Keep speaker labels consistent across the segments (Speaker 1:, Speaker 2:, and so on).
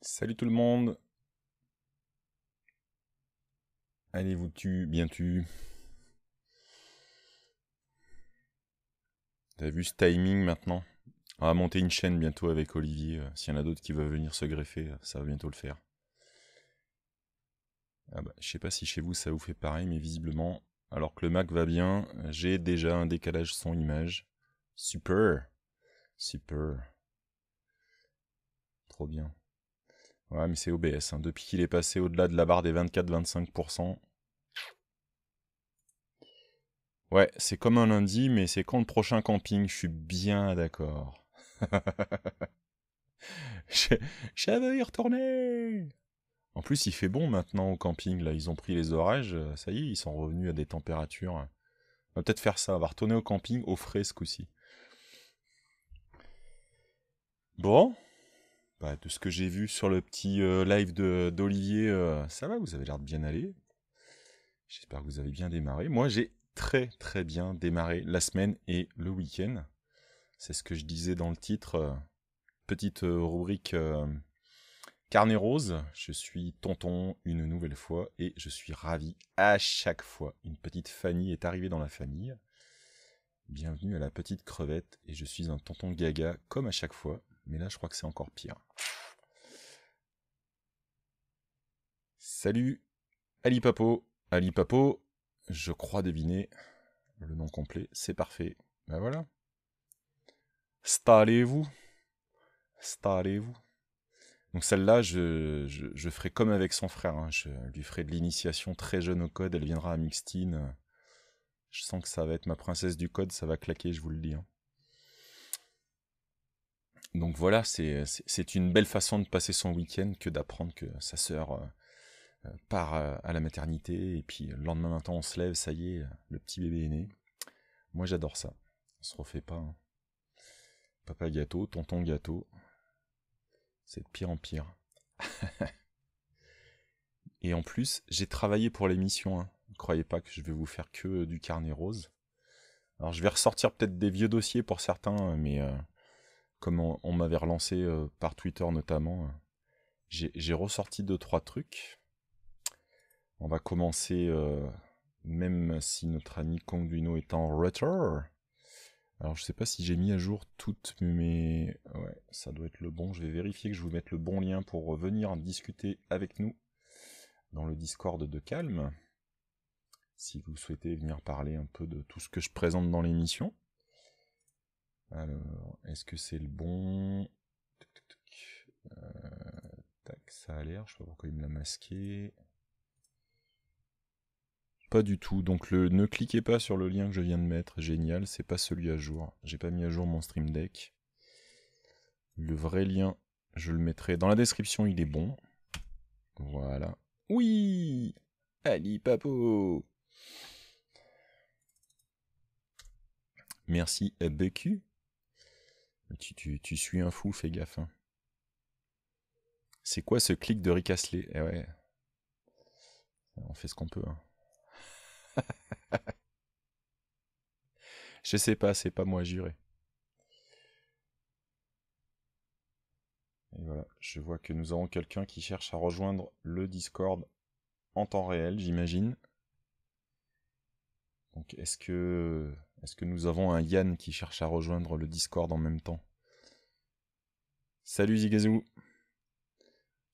Speaker 1: Salut tout le monde. Allez-vous bien tu. T'as vu ce timing maintenant? On va monter une chaîne bientôt avec Olivier. euh, S'il y en a d'autres qui veulent venir se greffer, euh, ça va bientôt le faire. Ah bah, je sais pas si chez vous ça vous fait pareil, mais visiblement, alors que le Mac va bien, j'ai déjà un décalage son-image. Super. Super. Trop bien. Ouais, mais c'est OBS. hein. Depuis qu'il est passé au-delà de la barre des 24-25%. Ouais, c'est comme un lundi, mais c'est quand le prochain camping? Je suis bien d'accord. Veux y retourner. En plus, il fait bon maintenant au camping. Là, ils ont pris les orages. euh, Ça y est, ils sont revenus à des températures. On va peut-être faire ça. On va retourner au camping au frais ce coup-ci. Bon, bah, de ce que j'ai vu sur le petit euh, live d'Olivier, euh, ça va, vous avez l'air de bien aller. J'espère que vous avez bien démarré. Moi, j'ai très très bien démarré la semaine et le week-end. C'est ce que je disais dans le titre. euh, petite rubrique carnet rose. Je suis tonton une nouvelle fois et je suis ravi à chaque fois. Une petite Fanny est arrivée dans la famille. Bienvenue à la petite crevette et je suis un tonton gaga comme à chaque fois. Mais là, je crois que c'est encore pire. Salut, Ali Papo. Ali Papo, je crois deviner le nom complet. C'est parfait. Ben voilà. Stallez-vous. Stallez-vous. Donc celle-là, je ferai comme avec son frère. hein. Je lui ferai de l'initiation très jeune au code. Elle viendra à Mixtine. Je sens que ça va être ma princesse du code. Ça va claquer, je vous le dis. hein. Donc voilà, c'est une belle façon de passer son week-end que d'apprendre que sa sœur euh, euh, part euh, à la maternité et puis le lendemain matin on se lève, ça y est, le petit bébé est né. Moi j'adore ça. On se refait pas. Papa gâteau, tonton gâteau. C'est de pire en pire. et en plus, j'ai travaillé pour l'émission. Hein. Ne croyez pas que je vais vous faire que du carnet rose. Alors je vais ressortir peut-être des vieux dossiers pour certains, mais comme on, m'avait relancé euh, par Twitter notamment, euh, j'ai ressorti deux trois trucs. On va commencer, euh, même si notre ami Conduino est en retard. Alors je sais pas si j'ai mis à jour toutes mes... Ouais, ça doit être le bon. Je vais vérifier que je vous mette le bon lien pour venir discuter avec nous dans le Discord de Calme. Si vous souhaitez venir parler un peu de tout ce que je présente dans l'émission. Alors, est-ce que c'est le bon? Euh, Tac, ça a l'air. Je sais pas pourquoi il me l'a masqué. Pas du tout. Donc le, ne cliquez pas sur le lien que je viens de mettre. Génial, c'est pas celui à jour. J'ai pas mis à jour mon Stream Deck. Le vrai lien, je le mettrai dans la description. Il est bon. Voilà. Oui, Ali Papo. Merci BQ. Tu, suis un fou, fais gaffe. hein. C'est quoi ce clic de Rick Astley? Eh ouais. On fait ce qu'on peut. hein. Je sais pas, c'est pas moi, juré. Et voilà, je vois que nous avons quelqu'un qui cherche à rejoindre le Discord en temps réel, j'imagine. Donc est-ce que est-ce que nous avons un Yann qui cherche à rejoindre le Discord en même temps? Salut Zigazoo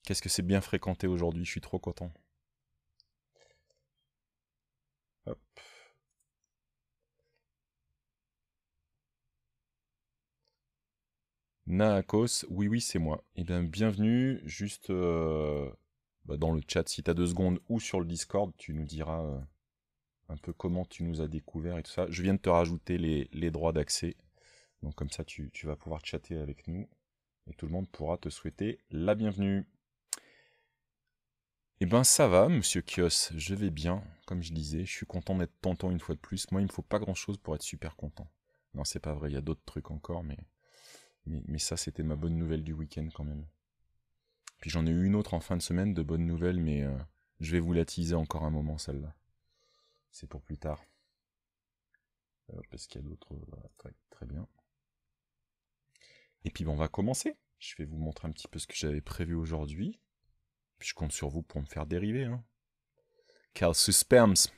Speaker 1: Qu'est-ce que c'est bien fréquenté aujourd'hui, je suis trop content. Hop. Naakos, oui oui c'est moi. Eh bien bienvenue, juste euh, bah, dans le chat si t'as deux secondes ou sur le Discord, tu nous diras euh, un peu comment tu nous as découvert et tout ça. Je viens de te rajouter les, droits d'accès, donc comme ça tu, vas pouvoir chatter avec nous et tout le monde pourra te souhaiter la bienvenue. Eh ben ça va, monsieur Kios, je vais bien, comme je disais, je suis content d'être tonton une fois de plus. Moi il me faut pas grand chose pour être super content. Non c'est pas vrai, il y a d'autres trucs encore, mais... Mais, mais ça, c'était ma bonne nouvelle du week-end quand même. Puis j'en ai eu une autre en fin de semaine de bonnes nouvelles, mais euh, je vais vous la teaser encore un moment, celle-là. C'est pour plus tard. Euh, parce qu'il y a d'autres... voilà, très, bien. Et puis on va commencer. Je vais vous montrer un petit peu ce que j'avais prévu aujourd'hui. Puis je compte sur vous pour me faire dériver. Hein. Quel suspense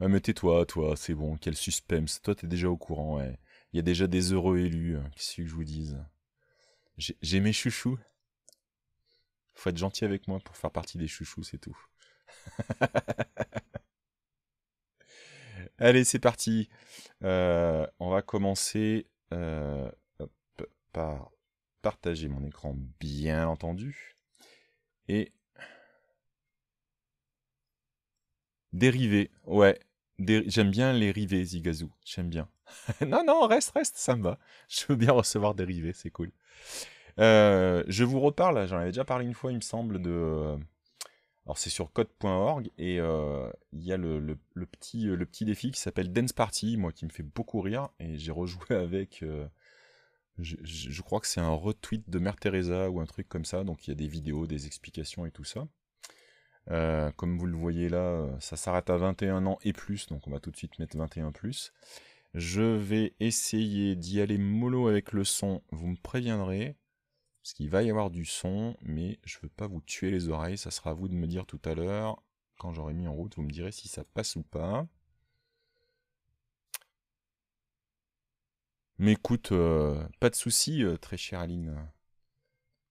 Speaker 1: Mais tais-toi, toi, c'est bon, quel suspense. Toi, t'es déjà au courant, ouais. Il y a déjà des heureux élus, hein. qu'est-ce que je vous dise? J'ai mes chouchous. Faut être gentil avec moi pour faire partie des chouchous, c'est tout. Allez, c'est parti. Euh, on va commencer euh, par partager mon écran, bien entendu. Et dériver, ouais. J'aime bien les rivets, Zigazoo. J'aime bien. non, non, reste, reste, ça me va. Je veux bien recevoir des rivets, c'est cool. Euh, je vous reparle, j'en avais déjà parlé une fois, il me semble, de alors c'est sur code.org et euh, il y a le, petit, euh, le petit défi qui s'appelle Dance Party, moi qui me fait beaucoup rire et j'ai rejoué avec, euh, je, crois que c'est un retweet de Mère Teresa ou un truc comme ça, donc il y a des vidéos, des explications et tout ça. comme vous le voyez là, ça s'arrête à 21 ans et plus, donc on va tout de suite mettre 21 plus. Je vais essayer d'y aller mollo avec le son, vous me préviendrez. Parce qu'il va y avoir du son, mais je veux pas vous tuer les oreilles. Ça sera à vous de me dire tout à l'heure, quand j'aurai mis en route, vous me direz si ça passe ou pas. Mais écoute, euh, pas de souci, euh, très chère Aline.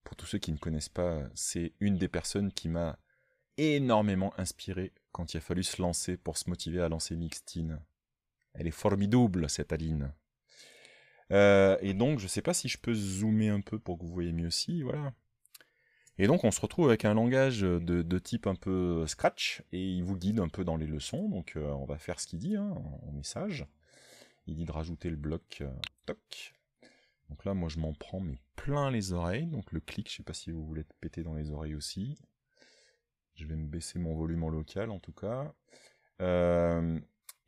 Speaker 1: Pour tous ceux qui ne connaissent pas, c'est une des personnes qui m'a énormément inspiré quand il a fallu se lancer pour se motiver à lancer Mixtine. Elle est formidable, cette Aline. Euh, et donc, je ne sais pas si je peux zoomer un peu pour que vous voyez mieux aussi, voilà. Et donc, on se retrouve avec un langage de, type un peu Scratch, et il vous guide un peu dans les leçons, donc euh, on va faire ce qu'il dit hein, en, message. Il dit de rajouter le bloc euh, toc. Donc là, moi, je m'en prends mais plein les oreilles, donc le clic, je ne sais pas si vous voulez te péter dans les oreilles aussi. Je vais me baisser mon volume en local, en tout cas.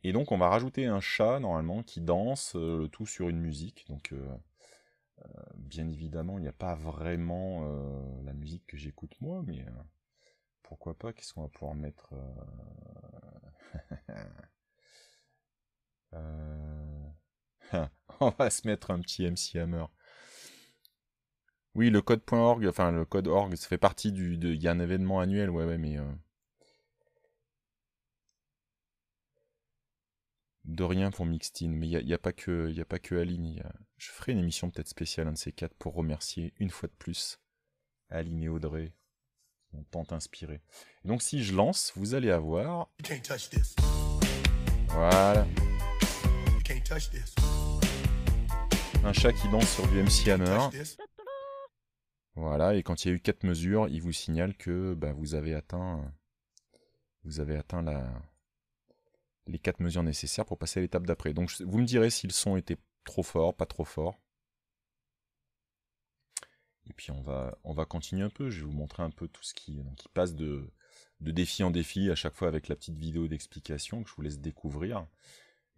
Speaker 1: Et donc on va rajouter un chat normalement qui danse, euh, le tout sur une musique. Donc euh, euh, bien évidemment il n'y a pas vraiment la musique que j'écoute moi, mais pourquoi pas, qu'est-ce qu'on va pouvoir mettre On va se mettre un petit MC Hammer. Oui, le code.org, enfin le code org, ça fait partie du. Il y a un événement annuel, ouais, ouais, mais de rien pour Mixtine, mais il n'y a, pas que, y a pas que Aline. Je ferai une émission peut-être spéciale, un de ces quatre, pour remercier une fois de plus Aline et Audrey, qui m'ont tant inspiré. Et donc si je lance, vous allez avoir... Voilà. Un chat qui danse sur du MC Hammer. Voilà, et quand il y a eu quatre mesures, il vous signale que bah, vous avez atteint, vous avez atteint la, les quatre mesures nécessaires pour passer à l'étape d'après. Donc vous me direz si le son était trop fort, pas trop fort. Et puis on va, on va continuer un peu, je vais vous montrer un peu tout ce qui, passe de, de défi en défi, à chaque fois avec la petite vidéo d'explication que je vous laisse découvrir.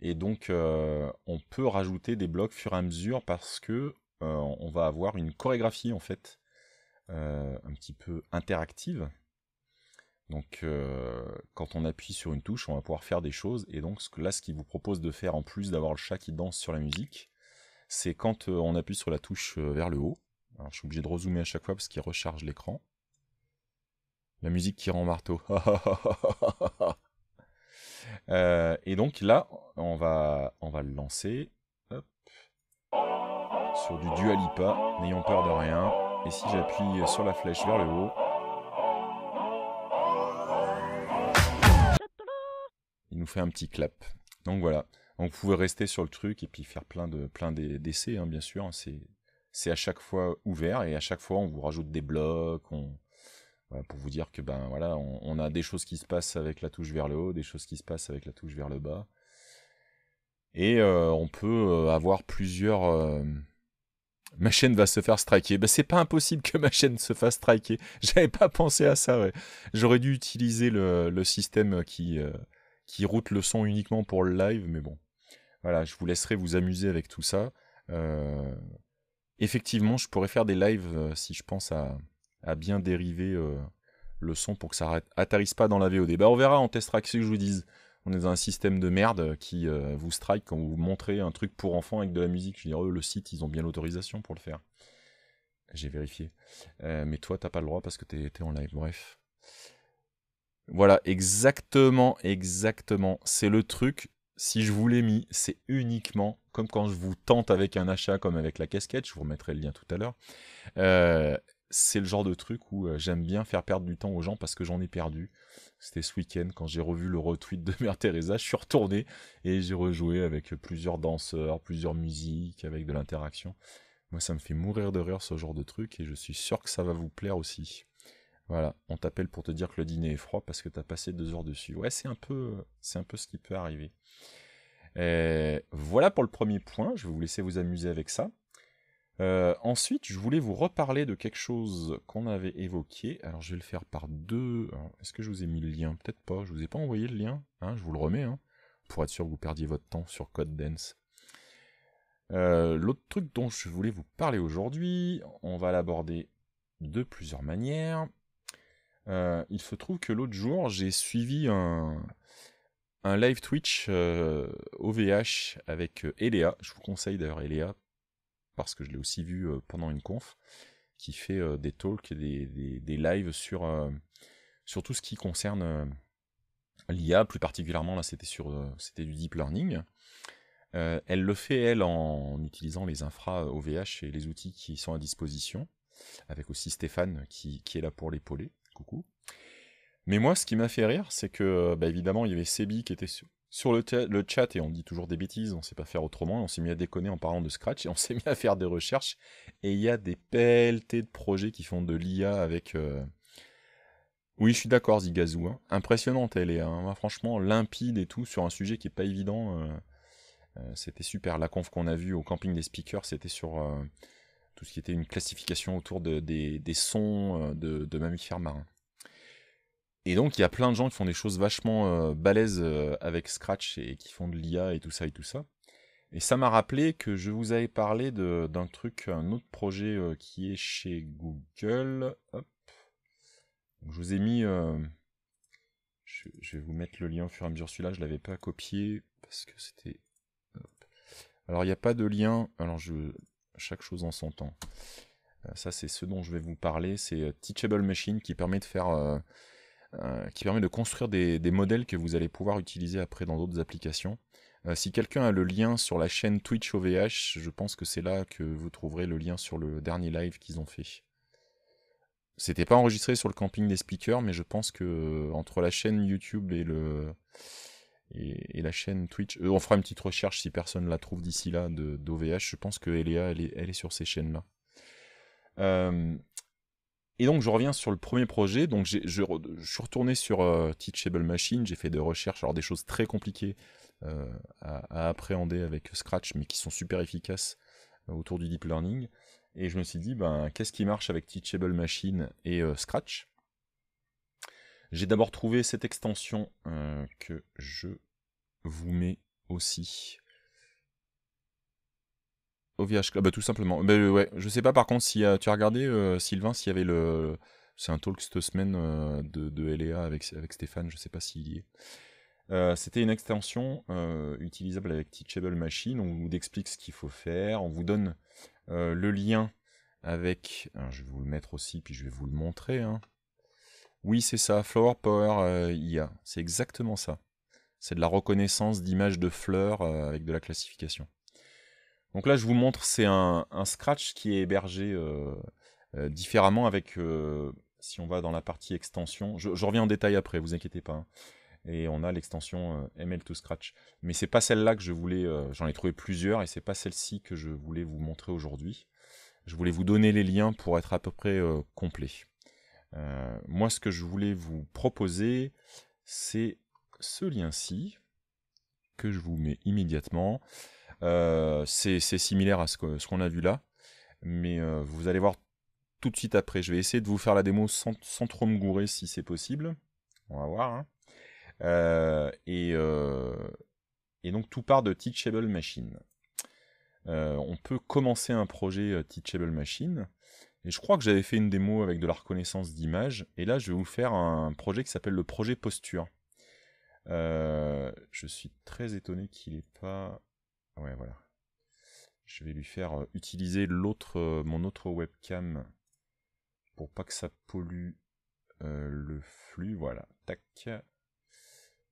Speaker 1: Et donc euh, on peut rajouter des blocs fur et à mesure parce que euh, on va avoir une chorégraphie en fait euh, un petit peu interactive donc euh, quand on appuie sur une touche, on va pouvoir faire des choses. Et donc là, ce qu'il vous propose de faire, en plus d'avoir le chat qui danse sur la musique, c'est quand euh, on appuie sur la touche euh, vers le haut. Alors je suis obligé de rezoomer à chaque fois parce qu'il recharge l'écran. La musique qui rend marteau. et donc là, on va, on va le lancer. Sur du Dualipa, n'ayons peur de rien. Et si j'appuie sur la flèche vers le haut, nous fait un petit clap. Donc voilà. Donc vous pouvez rester sur le truc et puis faire plein de plein d'essais, hein, bien sûr. Hein. C'est c'est à chaque fois ouvert et à chaque fois on vous rajoute des blocs, pour vous dire que ben voilà, on, a des choses qui se passent avec la touche vers le haut, des choses qui se passent avec la touche vers le bas. Et euh, on peut euh, avoir plusieurs. Euh, ma chaîne va se faire striker. Ben, c'est pas impossible que ma chaîne se fasse striker. J'avais pas pensé à ça. J'aurais dû utiliser le système qui qui route le son uniquement pour le live, mais bon. Voilà, je vous laisserai vous amuser avec tout ça. Euh, effectivement, je pourrais faire des lives euh, si je pense à, bien dériver euh, le son pour que ça atterrisse pas dans la VOD. Bah, on verra, on testera ce que je vous dise. On est dans un système de merde qui vous strike quand vous montrez un truc pour enfants avec de la musique. Je dire, eux, le site, ils ont bien l'autorisation pour le faire. j'ai vérifié. mais toi, t'as pas le droit parce que t'es es en live. Bref. Voilà, exactement, exactement. C'est le truc. Si je vous l'ai mis, c'est uniquement comme quand je vous tente avec un achat, comme avec la casquette. Je vous remettrai le lien tout à l'heure. Euh, c'est le genre de truc où euh, j'aime bien faire perdre du temps aux gens parce que j'en ai perdu. C'était ce week-end quand j'ai revu le retweet de Mère Teresa. Je suis retourné et j'ai rejoué avec plusieurs danseurs, plusieurs musiques, avec de l'interaction. Moi, ça me fait mourir de rire ce genre de truc et je suis sûr que ça va vous plaire aussi. Voilà, on t'appelle pour te dire que le dîner est froid parce que t'as passé deux heures dessus. Ouais, c'est un peu, c'est ce qui peut arriver. voilà pour le premier point. Je vais vous laisser vous amuser avec ça. Euh, ensuite, je voulais vous reparler de quelque chose qu'on avait évoqué. Alors, je vais le faire par deux. Est-ce que je vous ai mis le lien? Peut-être pas. Je vous ai pas envoyé le lien. Hein, je vous le remets. Hein, pour être sûr que vous perdiez votre temps sur Code Dance. Euh, l'autre truc dont je voulais vous parler aujourd'hui, on va l'aborder de plusieurs manières. Euh, il se trouve que l'autre jour, j'ai suivi un, live Twitch OVH euh, avec euh, Eléa. Je vous conseille d'ailleurs Eléa, parce que je l'ai aussi vu pendant une conf, qui fait des talks et des, lives sur, sur tout ce qui concerne l'IA, plus particulièrement là c'était sur c'était du deep learning. elle le fait elle en utilisant les infra OVH et les outils qui sont à disposition, avec aussi Stéphane qui, qui est là pour l'épauler Mais moi, ce qui m'a fait rire, c'est que, bah, évidemment, il y avait Sebi qui était sur, le, chat et on dit toujours des bêtises, on sait pas faire autrement, on s'est mis à déconner en parlant de Scratch et on s'est mis à faire des recherches et il y a des pelletés de projets qui font de l'IA avec... Euh, oui, je suis d'accord, Zigazou. Hein. Impressionnante, elle est hein. franchement limpide et tout sur un sujet qui est pas évident. Euh, euh, c'était super. La conf qu'on a vue au camping des speakers, c'était sur tout ce qui était une classification autour de, des, sons euh, de, mammifères marins. Et donc il y a plein de gens qui font des choses vachement euh, balèzes euh, avec Scratch et qui font de l'IA et tout ça et tout ça. Et ça m'a rappelé que je vous avais parlé d'un truc, un autre projet qui est chez Google. Hop. je vous ai mis. Je, je, vais vous mettre le lien au fur et à mesure. Celui-là, je l'avais pas copié parce que c'était. Alors il n'y a pas de lien. Alors je, chaque chose en son temps. Euh, ça, c'est ce dont je vais vous parler. C'est euh, Teachable Machine qui permet de faire, euh, qui permet de construire des, modèles que vous allez pouvoir utiliser après dans d'autres applications. si quelqu'un a le lien sur la chaîne Twitch OVH, je pense que c'est là que vous trouverez le lien sur le dernier live qu'ils ont fait. C'était pas enregistré sur le camping des speakers, mais je pense que entre la chaîne YouTube et le et, la chaîne Twitch. Euh, on fera une petite recherche si personne la trouve d'ici là d'OVH. Je pense que Eléa, elle est, sur ces chaînes-là. Euh, et donc je reviens sur le premier projet. Donc je, je, suis retourné sur euh, Teachable Machine. J'ai fait des recherches, alors des choses très compliquées à, appréhender avec Scratch, mais qui sont super efficaces autour du deep learning. Et je me suis dit, ben, qu'est-ce qui marche avec Teachable Machine et Scratch? J'ai d'abord trouvé cette extension euh, que je vous mets aussi. OVH Club, bah, tout simplement. Bah, ouais, je sais pas par contre si tu as regardé, euh, Sylvain, s'il y avait le. C'est un talk cette semaine de, LA avec, avec Stéphane, je sais pas s'il y est. C'était une extension utilisable avec Teachable Machine. On vous explique ce qu'il faut faire. On vous donne le lien avec. je vais vous le mettre aussi, puis je vais vous le montrer. Hein. Oui, c'est ça, Flower Power euh, IA. C'est exactement ça. C'est de la reconnaissance d'images de fleurs euh, avec de la classification. Donc là, je vous montre, c'est un, Scratch qui est hébergé euh, différemment avec, si on va dans la partie extension, je, reviens en détail après, vous inquiétez pas. Hein. Et on a l'extension ML2 Scratch. Mais c'est pas celle-là que je voulais, j'en ai trouvé plusieurs, et c'est pas celle-ci que je voulais vous montrer aujourd'hui. Je voulais vous donner les liens pour être à peu près complet. Euh, moi, ce que je voulais vous proposer, c'est ce lien-ci, que je vous mets immédiatement. Euh, c'est similaire à ce qu'on a vu là, mais euh, vous allez voir tout de suite après. Je vais essayer de vous faire la démo sans, trop me gourer si c'est possible. On va voir. Hein. et, et, donc tout part de Teachable Machine. on peut commencer un projet Teachable Machine et je crois que j'avais fait une démo avec de la reconnaissance d'image. Et là, je vais vous faire un projet qui s'appelle le projet posture. Euh, je suis très étonné qu'il n'ait pas... Ouais, voilà. je vais lui faire euh, utiliser l'autre, euh, mon autre webcam pour pas que ça pollue le flux. Voilà, tac.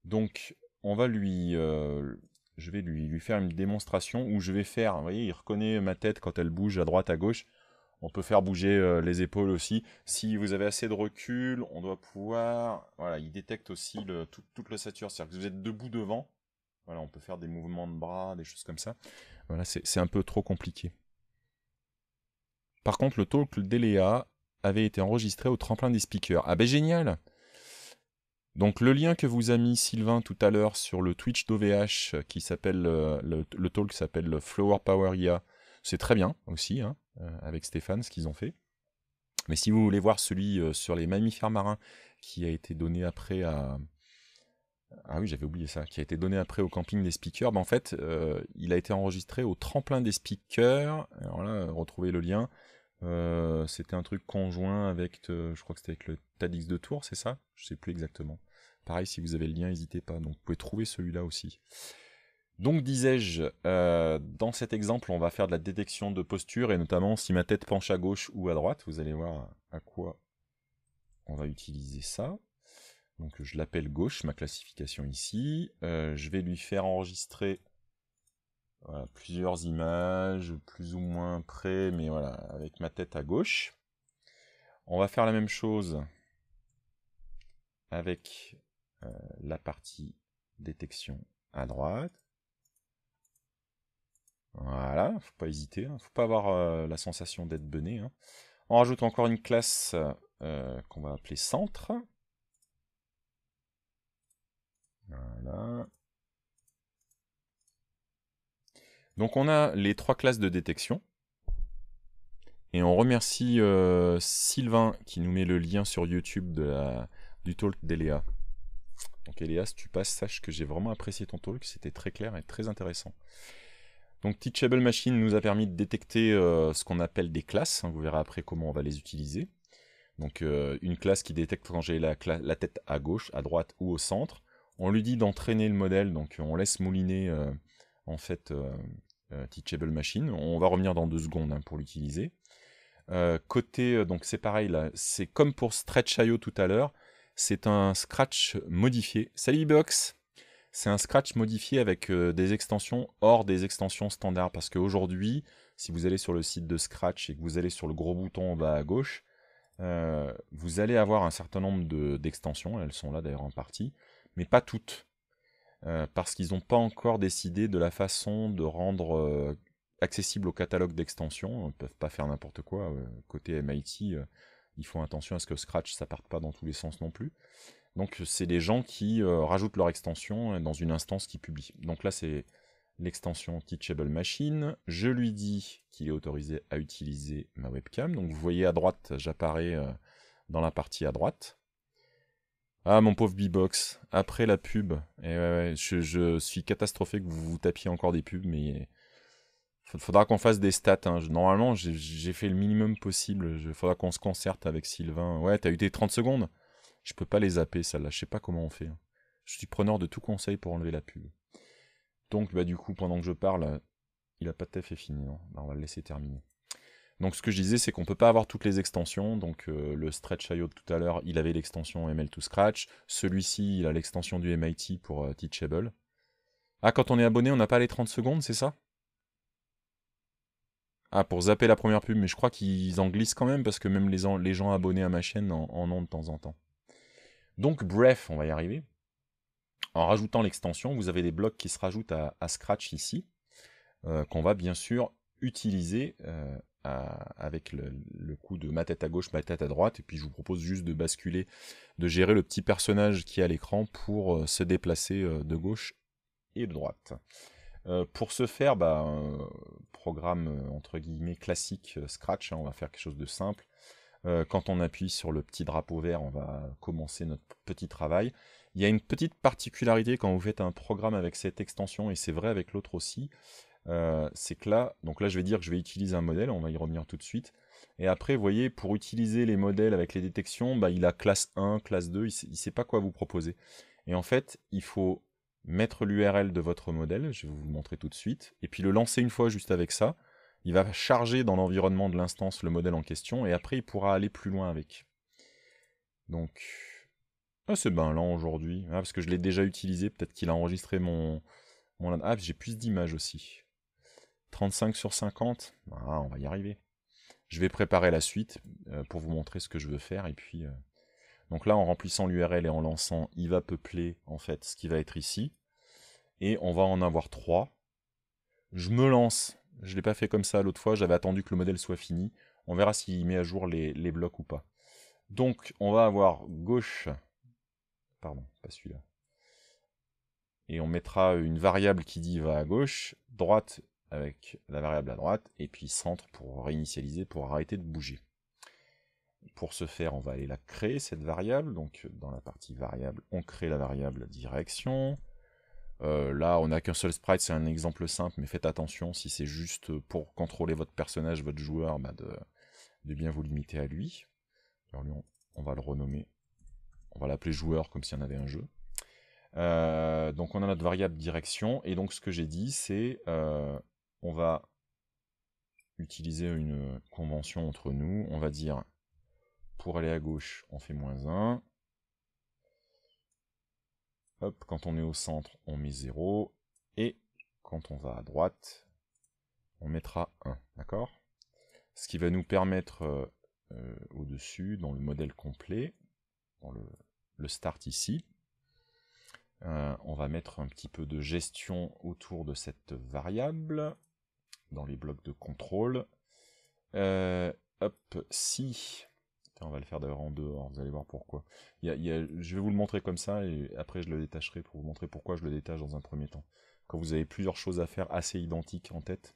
Speaker 1: Donc, on va lui, je vais lui, lui faire une démonstration où je vais faire, vous voyez, il reconnaît ma tête quand elle bouge à droite, à gauche. On peut faire bouger les épaules aussi. Si vous avez assez de recul, on doit pouvoir... Voilà, il détecte aussi le, toute l'ossature. C'est-à-dire que vous êtes debout devant. Voilà, on peut faire des mouvements de bras, des choses comme ça. Voilà, c'est un peu trop compliqué. Par contre, le talk d'Eléa avait été enregistré au tremplin des speakers. Ah ben génial Donc le lien que vous a mis Sylvain tout à l'heure sur le Twitch d'OVH qui s'appelle euh, le, talk s'appelle Flower Power IA, c'est très bien aussi hein, euh, avec Stéphane ce qu'ils ont fait. Mais si vous voulez voir celui euh, sur les mammifères marins qui a été donné après à, ah oui, j'avais oublié ça, qui a été donné après au camping des speakers. Ben, en fait, euh, il a été enregistré au tremplin des speakers. Alors là, retrouvez le lien. Euh, c'était un truc conjoint avec, euh, je crois que c'était avec le TEDx de Tours, c'est ça? Je sais plus exactement. Pareil, si vous avez le lien, n'hésitez pas. Donc, vous pouvez trouver celui-là aussi. Donc, disais-je, dans cet exemple, on va faire de la détection de posture et notamment si ma tête penche à gauche ou à droite. Vous allez voir à quoi on va utiliser ça. Donc je l'appelle gauche, ma classification ici. Euh, je vais lui faire enregistrer plusieurs images, plus ou moins près, mais voilà, avec ma tête à gauche. On va faire la même chose avec euh, la partie détection à droite. Voilà, faut pas hésiter, hein. faut pas avoir euh, la sensation d'être bené. Hein. On rajoute encore une classe qu'on va appeler centre. Voilà. Donc on a les trois classes de détection. Et on remercie euh, Sylvain qui nous met le lien sur YouTube de du talk d'Eléa. Donc Eléa, si tu passes, sache que j'ai vraiment apprécié ton talk, c'était très clair et très intéressant. Donc Teachable Machine nous a permis de détecter euh, ce qu'on appelle des classes, hein, vous verrez après comment on va les utiliser. Donc euh, une classe qui détecte quand j'ai la, tête à gauche, à droite ou au centre. On lui dit d'entraîner le modèle, donc on laisse mouliner euh, en fait Teachable Machine. On va revenir dans deux secondes hein, pour l'utiliser. côté, donc c'est pareil là, c'est comme pour Stretch.io tout à l'heure, c'est un Scratch modifié. Salut Box C'est un Scratch modifié avec des extensions hors des extensions standards, parce qu'aujourd'hui, si vous allez sur le site de Scratch et que vous allez sur le gros bouton en bas à gauche, vous allez avoir un certain nombre d'extensions, elles sont là d'ailleurs en partie, mais pas toutes. Euh, parce qu'ils n'ont pas encore décidé de la façon de rendre euh, accessible au catalogue d'extensions. Ils ne peuvent pas faire n'importe quoi. Euh, côté MIT, ils font attention à ce que Scratch ça parte pas dans tous les sens non plus. Donc c'est des gens qui rajoutent leur extension dans une instance qui publie. Donc là c'est l'extension Teachable Machine. Je lui dis qu'il est autorisé à utiliser ma webcam. Donc vous voyez à droite, j'apparais dans la partie à droite. Ah, mon pauvre B-Box, après la pub. Et je, suis catastrophé que vous vous tapiez encore des pubs, mais il faudra qu'on fasse des stats. Hein. Normalement, j'ai fait le minimum possible. Il faudra qu'on se concerte avec Sylvain. Ouais, t'as eu tes 30 secondes Je peux pas les zapper, ça là. Je sais pas comment on fait. Hein. Je suis preneur de tout conseil pour enlever la pub. Donc, bah, du coup, pendant que je parle, il a pas de fait fini. Bah, on va le laisser terminer. Donc ce que je disais, c'est qu'on peut pas avoir toutes les extensions. Donc euh, le Stretch.io de tout à l'heure, il avait l'extension ML2 Scratch. Celui-ci, il a l'extension du MIT pour euh, Teachable. Ah, quand on est abonné, on n'a pas les 30 secondes, c'est ça? Ah, pour zapper la première pub, mais je crois qu'ils en glissent quand même, parce que même les, gens abonnés à ma chaîne en, ont de temps en temps. Donc bref, on va y arriver. En rajoutant l'extension, vous avez des blocs qui se rajoutent à, Scratch ici, euh, qu'on va bien sûr utiliser avec le, coup de ma tête à gauche, ma tête à droite, et puis je vous propose juste de basculer, de gérer le petit personnage qui est à l'écran pour euh, se déplacer euh, de gauche et de droite. Euh, pour ce faire, bah, programme entre guillemets classique Scratch, hein, on va faire quelque chose de simple. Quand on appuie sur le petit drapeau vert, on va commencer notre petit travail. Il y a une petite particularité quand vous faites un programme avec cette extension, et c'est vrai avec l'autre aussi, euh, c'est que là, donc là je vais dire que je vais utiliser un modèle, on va y revenir tout de suite. Et après, vous voyez, pour utiliser les modèles avec les détections, bah, il a classe 1, classe 2, il ne sait pas quoi vous proposer. Et en fait, il faut mettre l'URL de votre modèle, je vais vous montrer tout de suite, et puis le lancer une fois juste avec ça. Il va charger dans l'environnement de l'instance le modèle en question, et après il pourra aller plus loin avec. Donc, ah, c'est ben lent aujourd'hui, ah, parce que je l'ai déjà utilisé, peut-être qu'il a enregistré mon... mon... Ah, j'ai plus d'images aussi. 35 sur 50, ah, on va y arriver. Je vais préparer la suite euh, pour vous montrer ce que je veux faire, et puis... Euh, donc là, en remplissant l'URL et en lançant, il va peupler en fait ce qui va être ici. Et on va en avoir trois. Je me lance. Je ne l'ai pas fait comme ça l'autre fois, j'avais attendu que le modèle soit fini. On verra s'il met à jour les, blocs ou pas. Donc, on va avoir gauche... Pardon, pas celui-là. Et on mettra une variable qui dit va à gauche, droite avec la variable à droite, et puis centre pour réinitialiser, pour arrêter de bouger. Pour ce faire, on va aller la créer, cette variable. Donc, dans la partie variable, on crée la variable direction. Euh, là, on n'a qu'un seul sprite, c'est un exemple simple, mais faites attention, si c'est juste pour contrôler votre personnage, votre joueur, bah, de, bien vous limiter à lui. On, va le renommer. On va l'appeler joueur, comme si on avait un jeu. Euh, donc on a notre variable direction, et donc ce que j'ai dit, c'est euh, on va utiliser une convention entre nous, on va dire pour aller à gauche, on fait moins 1. Hop, quand on est au centre, on met 0. Et quand on va à droite, on mettra 1. D'accord? Ce qui va nous permettre euh, euh, au-dessus, dans le modèle complet, dans le, start ici, euh, on va mettre un petit peu de gestion autour de cette variable, dans les blocs de contrôle. hop, si on va le faire d'ailleurs en dehors, vous allez voir pourquoi. je vais vous le montrer comme ça, et après je le détacherai pour vous montrer pourquoi je le détache dans un premier temps. Quand vous avez plusieurs choses à faire assez identiques en tête,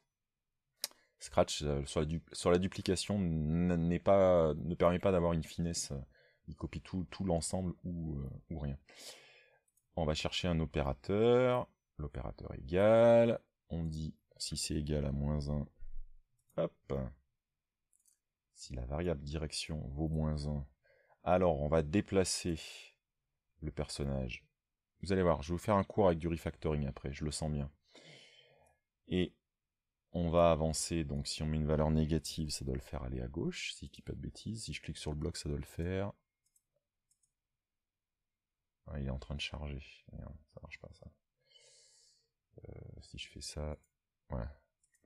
Speaker 1: Scratch, euh, sur la, duplication, pas, ne permet pas d'avoir une finesse. Euh, il copie tout, l'ensemble ou, euh, ou rien. On va chercher un opérateur. L'opérateur égal. On dit si c'est égal à moins 1. Hop si la variable direction vaut moins 1, alors on va déplacer le personnage. Vous allez voir, je vais vous faire un cours avec du refactoring après, je le sens bien. Et on va avancer, donc si on met une valeur négative, ça doit le faire aller à gauche, si je pas de bêtises. Si je clique sur le bloc, ça doit le faire. Ah, il est en train de charger. ça marche pas ça. Euh, si je fais ça, ouais,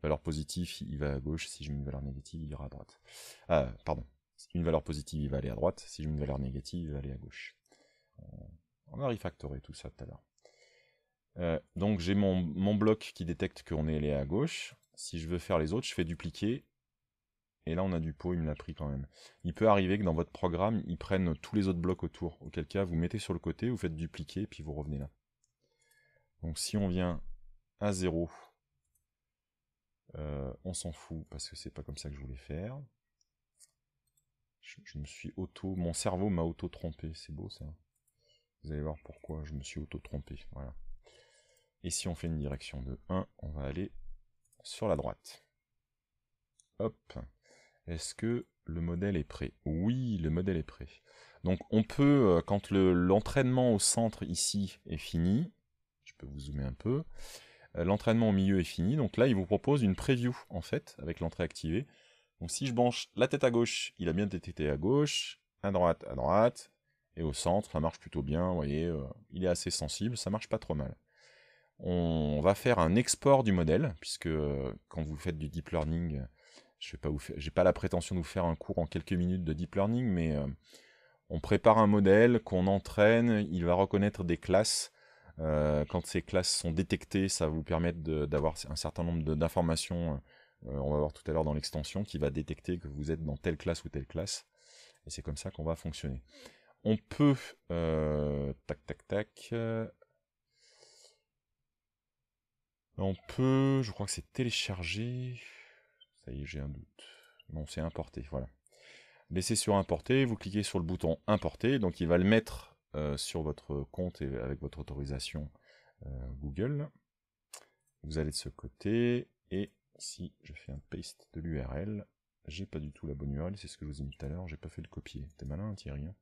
Speaker 1: valeur positive, il va à gauche. Si je mets une valeur négative, il ira à droite. Ah, pardon. Une valeur positive, il va aller à droite. Si je mets une valeur négative, il va aller à gauche. On va refactorer tout ça tout à l'heure. Euh, donc j'ai mon, mon, bloc qui détecte qu'on est allé à gauche. Si je veux faire les autres, je fais dupliquer. Et là, on a du pot, il me l'a pris quand même. Il peut arriver que dans votre programme, ils prennent tous les autres blocs autour. Auquel cas, vous mettez sur le côté, vous faites dupliquer, puis vous revenez là. Donc si on vient à 0, euh, on s'en fout parce que c'est pas comme ça que je voulais faire. Je, me suis auto, mon cerveau m'a auto trompé, c'est beau ça. Vous allez voir pourquoi je me suis auto trompé. Voilà. Et si on fait une direction de 1, on va aller sur la droite. Hop. Est-ce que le modèle est prêt? Oui, le modèle est prêt. Donc on peut, euh, quand l'entraînement au centre ici est fini, je peux vous zoomer un peu, l'entraînement au milieu est fini. Donc là, il vous propose une preview, en fait, avec l'entrée activée. Donc si je branche la tête à gauche, il a bien détecté à gauche, à droite, à droite, et au centre, ça marche plutôt bien, vous voyez, euh, il est assez sensible, ça marche pas trop mal. On va faire un export du modèle, puisque euh, quand vous faites du deep learning, je n'ai pas, pas la prétention de vous faire un cours en quelques minutes de deep learning, mais on prépare un modèle qu'on entraîne, il va reconnaître des classes euh, quand ces classes sont détectées, ça vous permettre d'avoir un certain nombre d'informations, euh, on va voir tout à l'heure dans l'extension, qui va détecter que vous êtes dans telle classe ou telle classe. Et c'est comme ça qu'on va fonctionner. On peut... Euh, tac, tac, tac... on peut... Je crois que c'est télécharger... Ça y est, j'ai un doute. Non, c'est importer, voilà. Laissez sur importer, vous cliquez sur le bouton importer, donc il va le mettre euh, sur votre compte et avec votre autorisation euh, Google. Vous allez de ce côté et si je fais un paste de l'URL, j'ai pas du tout la bonne URL, c'est ce que je vous ai dit tout à l'heure, j'ai pas fait le copier. T'es malin hein, Thierry hein.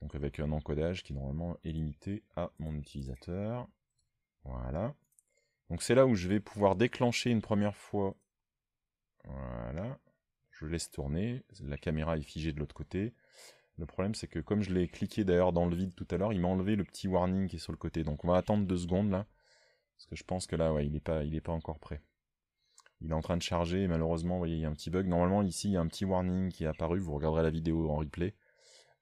Speaker 1: Donc avec un encodage qui normalement est limité à mon utilisateur. Voilà. Donc c'est là où je vais pouvoir déclencher une première fois Voilà. Je laisse tourner. La caméra est figée de l'autre côté. Le problème, c'est que comme je l'ai cliqué d'ailleurs dans le vide tout à l'heure, il m'a enlevé le petit warning qui est sur le côté. Donc on va attendre deux secondes là. Parce que je pense que là, ouais, il n'est pas, encore prêt. Il est en train de charger et malheureusement, vous voyez, il y a un petit bug. Normalement, ici, il y a un petit warning qui est apparu. Vous regarderez la vidéo en replay.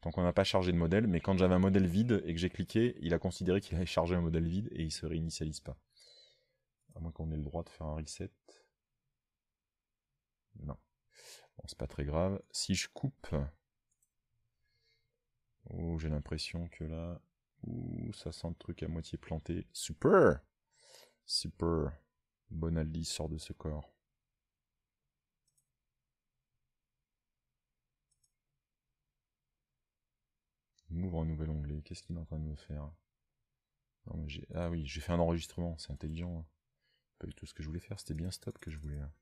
Speaker 1: Donc on n'a pas chargé de modèle, mais quand j'avais un modèle vide et que j'ai cliqué, il a considéré qu'il avait chargé un modèle vide et il se réinitialise pas. À moins qu'on ait le droit de faire un reset. Non. Bon, c'est pas très grave. Si je coupe... Oh, j'ai l'impression que là... Ouh, ça sent le truc à moitié planté. Super Super. Bonaldi sort de ce corps. Il m'ouvre un nouvel onglet. Qu'est-ce qu'il est en train de me faire? Ah oui, j'ai fait un enregistrement. C'est intelligent. Hein. Pas du tout ce que je voulais faire. C'était bien stop que je voulais. Hein.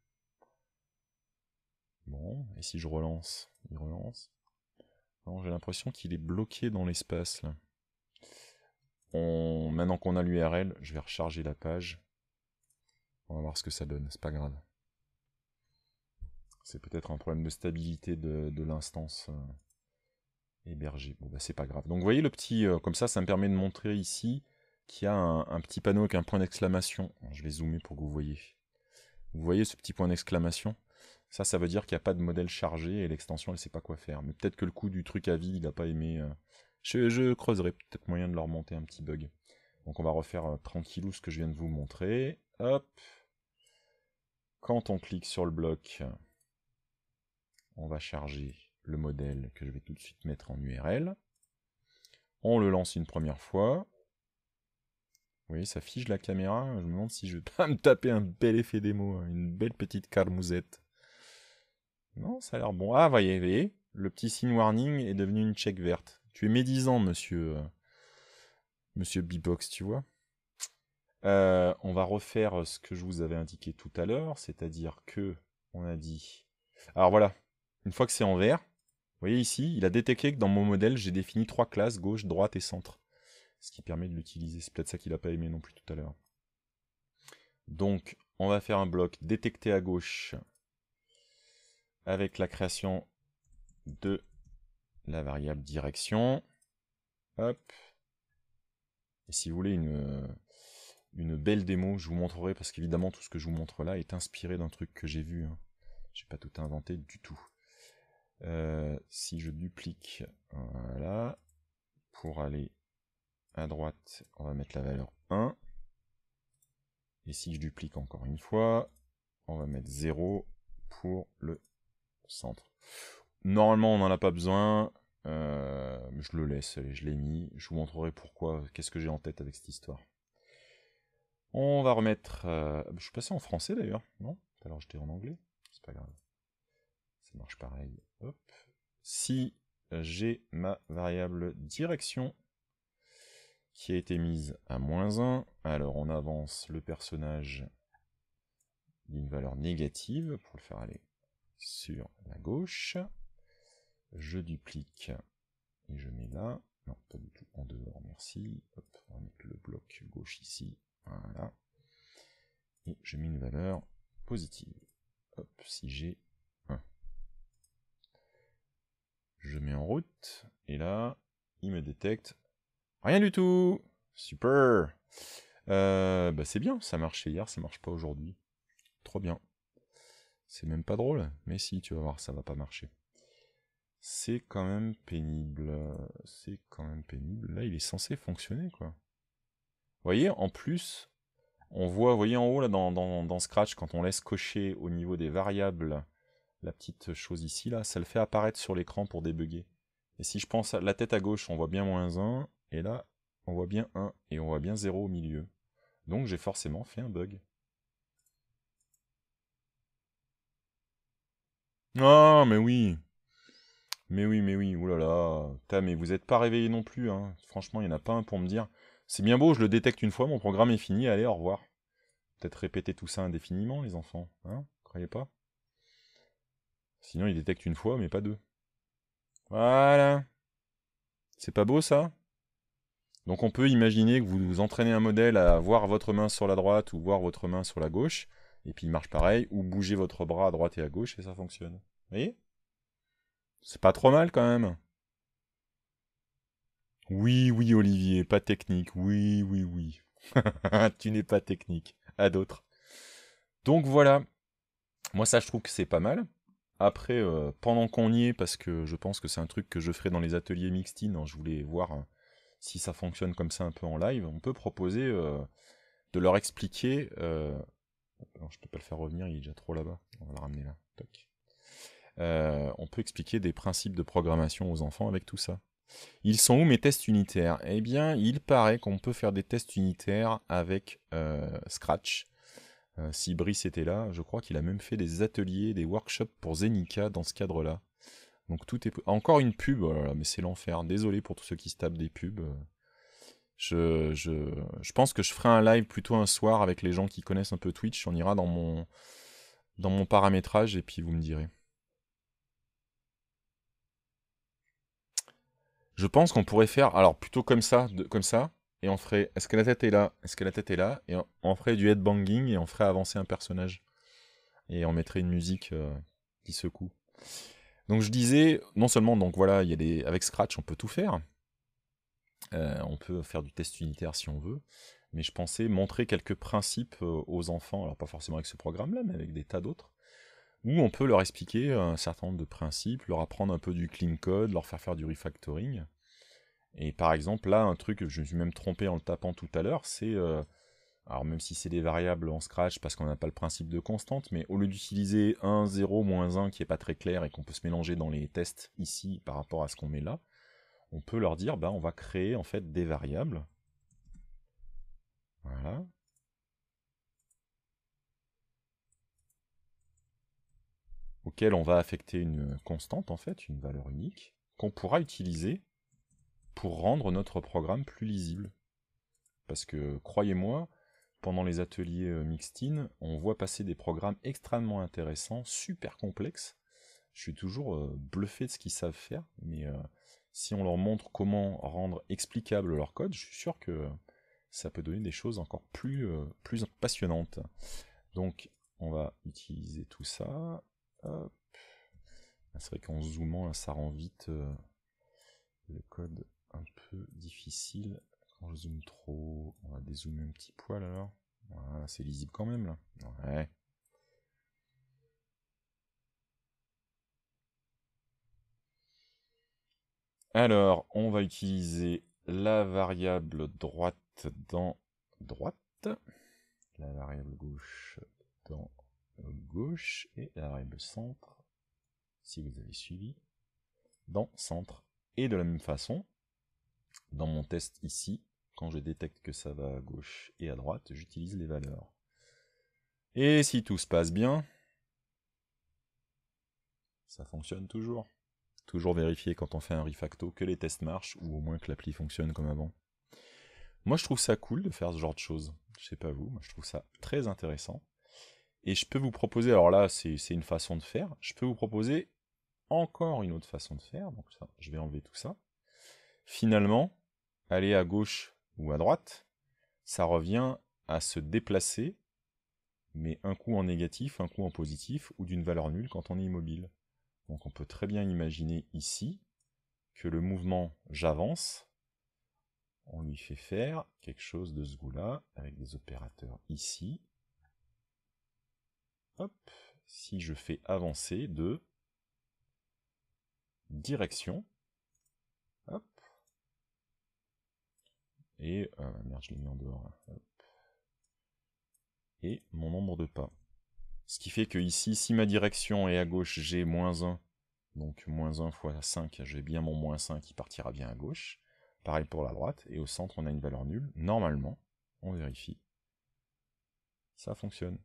Speaker 1: Bon, et si je relance? Il relance. J'ai l'impression qu'il est bloqué dans l'espace. Maintenant qu'on a l'URL, je vais recharger la page. On va voir ce que ça donne, c'est pas grave. C'est peut-être un problème de stabilité de, l'instance euh, hébergée. Bon bah c'est pas grave. Donc vous voyez le petit, euh, comme ça, ça me permet de montrer ici qu'il y a un, petit panneau avec un point d'exclamation. Je vais zoomer pour que vous voyez. Vous voyez ce petit point d'exclamation? Ça, ça veut dire qu'il n'y a pas de modèle chargé et l'extension elle sait pas quoi faire. Mais peut-être que le coup du truc à vie, il n'a pas aimé. Euh, je, creuserai peut-être moyen de leur monter un petit bug. Donc on va refaire euh, tranquillou ce que je viens de vous montrer. Hop. Quand on clique sur le bloc, on va charger le modèle que je vais tout de suite mettre en URL. On le lance une première fois. Vous voyez, ça fiche la caméra. Je me demande si je vais pas me taper un bel effet démo, hein, une belle petite carmousette. Non, ça a l'air bon. Ah, voyez, voyez, le petit signe warning est devenu une check verte. Tu es médisant, monsieur. Euh, monsieur B-Box, tu vois. Euh, on va refaire ce que je vous avais indiqué tout à l'heure, c'est-à-dire que on a dit. Alors voilà, une fois que c'est en vert, vous voyez ici, il a détecté que dans mon modèle, j'ai défini trois classes, gauche, droite et centre. Ce qui permet de l'utiliser. C'est peut-être ça qu'il n'a pas aimé non plus tout à l'heure. Donc, on va faire un bloc détecté à gauche avec la création de la variable direction. Hop. Et si vous voulez une, une belle démo, je vous montrerai, parce qu'évidemment tout ce que je vous montre là est inspiré d'un truc que j'ai vu. Hein. J'ai pas tout inventé du tout. Euh, si je duplique, voilà, pour aller à droite, on va mettre la valeur 1. Et si je duplique encore une fois, on va mettre 0 pour le centre. Normalement, on n'en a pas besoin. Euh, je le laisse, allez, je l'ai mis. Je vous montrerai pourquoi, qu'est-ce que j'ai en tête avec cette histoire. On va remettre... Euh, je suis passé en français d'ailleurs, non? Alors j'étais en anglais, c'est pas grave. Ça marche pareil. Si j'ai ma variable direction qui a été mise à moins 1, alors on avance le personnage d'une valeur négative pour le faire aller sur la gauche. Je duplique et je mets là, non pas du tout en dehors, merci, hop, on va mettre le bloc gauche ici, voilà, et je mets une valeur positive, hop, si j'ai 1. Je mets en route, et là, il me détecte rien du tout, super. Euh, bah c'est bien, ça marchait hier, ça marche pas aujourd'hui, trop bien. C'est même pas drôle, mais si, tu vas voir, ça va pas marcher. C'est quand même pénible. C'est quand même pénible. Là, il est censé fonctionner, quoi. Vous voyez, en plus, on voit, vous voyez en haut, là, dans, Scratch, quand on laisse cocher au niveau des variables la petite chose ici, là, ça le fait apparaître sur l'écran pour débugger. Et si je pense à la tête à gauche, on voit bien moins 1, et là, on voit bien 1, et on voit bien 0 au milieu. Donc j'ai forcément fait un bug. Ah, mais oui mais oui, mais oui, oulala. Ta, mais vous n'êtes pas réveillé non plus, hein. Franchement, il n'y en a pas un pour me dire. C'est bien beau, je le détecte une fois, mon programme est fini, allez, au revoir. Peut-être répéter tout ça indéfiniment, les enfants, hein Croyez pas Sinon, il détecte une fois, mais pas deux. Voilà. C'est pas beau, ça? Donc on peut imaginer que vous, vous entraînez un modèle à voir votre main sur la droite ou voir votre main sur la gauche, et puis il marche pareil, ou bougez votre bras à droite et à gauche et ça fonctionne. Vous voyez? C'est pas trop mal quand même. Oui, oui, Olivier, pas technique. Oui, oui, oui. tu n'es pas technique. À d'autres. Donc voilà. Moi, ça, je trouve que c'est pas mal. Après, euh, pendant qu'on y est, parce que je pense que c'est un truc que je ferai dans les ateliers mixtines, hein, je voulais voir hein, si ça fonctionne comme ça un peu en live, on peut proposer euh, de leur expliquer. Euh... Non, je peux pas le faire revenir, il est déjà trop là-bas. On va le ramener là. Euh, on peut expliquer des principes de programmation aux enfants avec tout ça. Ils sont où mes tests unitaires? Eh bien, il paraît qu'on peut faire des tests unitaires avec Scratch. Euh, si Brice était là, je crois qu'il a même fait des ateliers, des workshops pour Zenica dans ce cadre-là. Donc tout est... Encore une pub, oh mais c'est l'enfer. Désolé pour tous ceux qui se tapent des pubs. Je, pense que je ferai un live plutôt un soir avec les gens qui connaissent un peu Twitch. On ira dans mon, dans mon paramétrage et puis vous me direz. Je pense qu'on pourrait faire, alors plutôt comme ça, comme ça, et on ferait est-ce que la tête est là? Est-ce que la tête est là? Et on, ferait du headbanging et on ferait avancer un personnage. Et on mettrait une musique euh, qui secoue. Donc je disais, non seulement, donc voilà, il y a des, avec Scratch, on peut tout faire. Euh, on peut faire du test unitaire si on veut. Mais je pensais montrer quelques principes euh, aux enfants, alors pas forcément avec ce programme-là, mais avec des tas d'autres, où on peut leur expliquer un certain nombre de principes, leur apprendre un peu du clean code, leur faire faire du refactoring. Et par exemple, là, un truc, je me suis même trompé en le tapant tout à l'heure, c'est... Euh, alors même si c'est des variables en Scratch parce qu'on n'a pas le principe de constante, mais au lieu d'utiliser 1, 0, moins 1 qui est pas très clair et qu'on peut se mélanger dans les tests ici par rapport à ce qu'on met là, on peut leur dire, bah, on va créer en fait des variables. Voilà. auxquelles on va affecter une constante en fait, une valeur unique, qu'on pourra utiliser pour rendre notre programme plus lisible. Parce que, croyez-moi, pendant les ateliers euh, Mixtine, on voit passer des programmes extrêmement intéressants, super complexes. Je suis toujours euh, bluffé de ce qu'ils savent faire, mais euh, si on leur montre comment rendre explicable leur code, je suis sûr que ça peut donner des choses encore plus, plus passionnantes. Donc, on va utiliser tout ça. C'est vrai qu'en zoomant, ça rend vite le code un peu difficile. Quand je zoome trop, on va dézoomer un petit poil alors. Voilà, c'est lisible quand même là. Ouais. Alors, on va utiliser la variable droite dans droite, la variable gauche dans gauche et la variable centre, si vous avez suivi, dans centre. Et de la même façon, dans mon test ici, quand je détecte que ça va à gauche et à droite, j'utilise les valeurs. Et si tout se passe bien, ça fonctionne toujours. Toujours vérifier quand on fait un refacto que les tests marchent, ou au moins que l'appli fonctionne comme avant. Moi je trouve ça cool de faire ce genre de choses. Je sais pas vous, moi je trouve ça très intéressant. Et je peux vous proposer, alors là c'est une façon de faire, je peux vous proposer encore une autre façon de faire, donc je vais enlever tout ça. Finalement, aller à gauche ou à droite, ça revient à se déplacer, mais un coup en négatif, un coup en positif, ou d'une valeur nulle quand on est immobile. Donc on peut très bien imaginer ici que le mouvement j'avance, on lui fait faire quelque chose de ce goût-là, avec des opérateurs ici. Hop, si je fais avancer de direction, hop, et, euh, merde, je dehors. Et mon nombre de pas. Ce qui fait que ici, si ma direction est à gauche, j'ai moins 1. Donc moins 1 fois 5, j'ai bien mon moins 5 qui partira bien à gauche. Pareil pour la droite. Et au centre, on a une valeur nulle. Normalement, on vérifie. Ça fonctionne.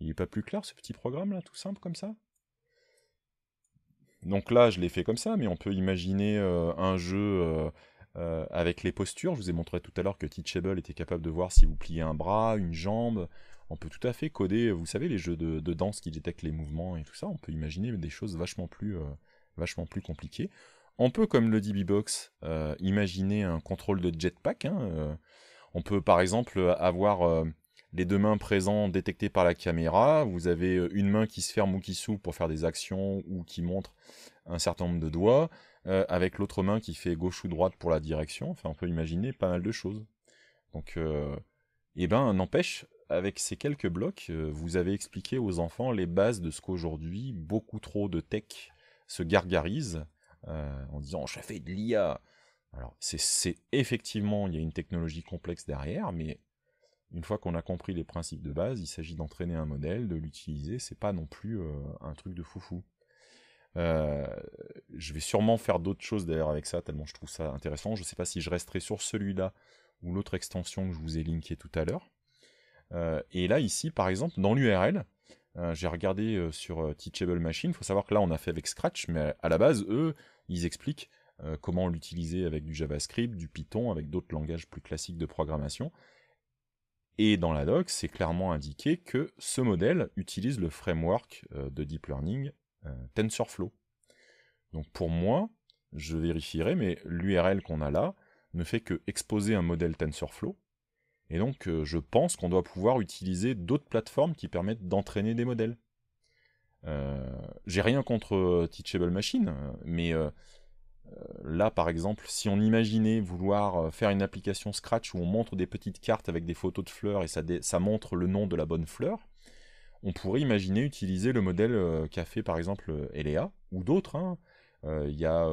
Speaker 1: Il n'est pas plus clair ce petit programme là, tout simple comme ça? Donc là, je l'ai fait comme ça, mais on peut imaginer euh, un jeu euh, euh, avec les postures, je vous ai montré tout à l'heure que Teachable était capable de voir si vous pliez un bras, une jambe. On peut tout à fait coder, vous savez, les jeux de, danse qui détectent les mouvements et tout ça. On peut imaginer des choses vachement plus, euh, compliquées. On peut, comme le dit B-Box, euh, imaginer un contrôle de jetpack. Hein, on peut par exemple avoir les deux mains présentes détectées par la caméra. Vous avez euh, une main qui se ferme ou qui s'ouvre pour faire des actions ou qui montre un certain nombre de doigts, euh, avec l'autre main qui fait gauche ou droite pour la direction. Enfin, on peut imaginer pas mal de choses. Donc, euh, eh ben, n'empêche, avec ces quelques blocs, vous avez expliqué aux enfants les bases de ce qu'aujourd'hui beaucoup trop de tech se gargarisent en disant je fais de l'IA. Alors, c'est effectivement, il y a une technologie complexe derrière, mais une fois qu'on a compris les principes de base, il s'agit d'entraîner un modèle, de l'utiliser, c'est pas non plus euh, un truc de foufou. Euh, je vais sûrement faire d'autres choses d'ailleurs avec ça, tellement je trouve ça intéressant. Je ne sais pas si je resterai sur celui-là ou l'autre extension que je vous ai linké tout à l'heure. Euh, et là, ici, par exemple, dans l'URL, j'ai regardé sur Teachable Machine. Il faut savoir que là, on a fait avec Scratch, mais à la base, eux, ils expliquent comment l'utiliser avec du JavaScript, du Python, avec d'autres langages plus classiques de programmation. Et dans la doc, c'est clairement indiqué que ce modèle utilise le framework euh, de deep learning euh, TensorFlow. Donc pour moi, je vérifierai, mais l'URL qu'on a là ne fait que exposer un modèle TensorFlow. Et donc euh, je pense qu'on doit pouvoir utiliser d'autres plateformes qui permettent d'entraîner des modèles. J'ai rien contre Teachable Machine, mais euh, là, par exemple, si on imaginait vouloir euh, faire une application Scratch où on montre des petites cartes avec des photos de fleurs et ça, montre le nom de la bonne fleur, on pourrait imaginer utiliser le modèle euh, qu'a fait par exemple Elea ou d'autres. Hein. Il y a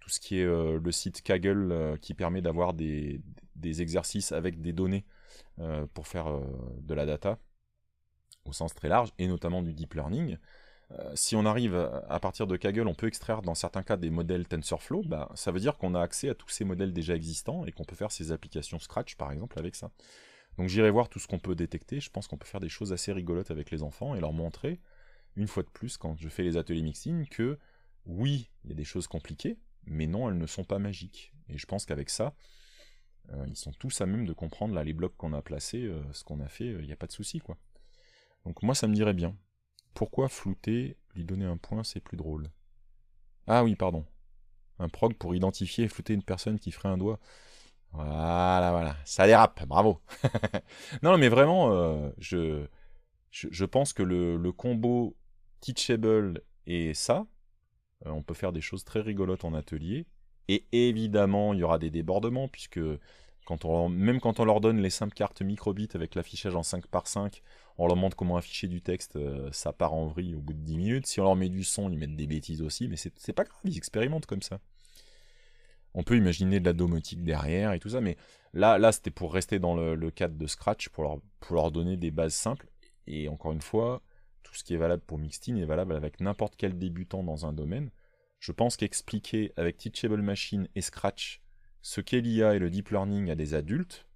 Speaker 1: tout ce qui est le site Kaggle qui permet d'avoir des, exercices avec des données pour faire de la data au sens très large et notamment du deep learning. Euh, si on arrive à partir de Kaggle, on peut extraire dans certains cas des modèles TensorFlow, bah, ça veut dire qu'on a accès à tous ces modèles déjà existants et qu'on peut faire ces applications Scratch par exemple avec ça. Donc j'irai voir tout ce qu'on peut détecter, je pense qu'on peut faire des choses assez rigolotes avec les enfants et leur montrer, une fois de plus, quand je fais les ateliers mixing, que oui, il y a des choses compliquées, mais non, elles ne sont pas magiques. Et je pense qu'avec ça, euh, ils sont tous à même de comprendre là, les blocs qu'on a placés, euh, ce qu'on a fait, il n'y a pas de souci quoi. Donc moi ça me dirait bien. Pourquoi flouter, lui donner un point, c'est plus drôle? Ah oui, pardon. Un prog pour identifier et flouter une personne qui ferait un doigt. Voilà, voilà. Ça dérape, bravo. non, mais vraiment, euh, je, je, pense que le, combo Teachable et ça, euh, on peut faire des choses très rigolotes en atelier. Et évidemment, il y aura des débordements, puisque même quand on leur donne les simples cartes microbits avec l'affichage en 5 par 5, on leur montre comment afficher du texte, euh, ça part en vrille au bout de 10 minutes. Si on leur met du son, ils mettent des bêtises aussi, mais c'est pas grave, ils expérimentent comme ça. On peut imaginer de la domotique derrière et tout ça, mais là, là c'était pour rester dans le, cadre de Scratch, pour leur, pour leur donner des bases simples. Et encore une fois, tout ce qui est valable pour Mixtin est valable avec n'importe quel débutant dans un domaine. Je pense qu'expliquer avec Teachable Machine et Scratch ce qu'est l'IA et le deep learning à des adultes,